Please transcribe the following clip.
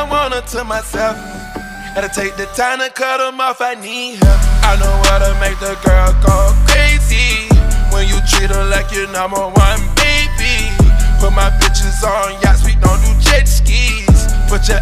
I want her to myself. Gotta take the time to cut them off, I need help. I know how to make the girl go crazy. When you treat her like your number one baby. Put my bitches on yachts, we don't do jet skis. Put your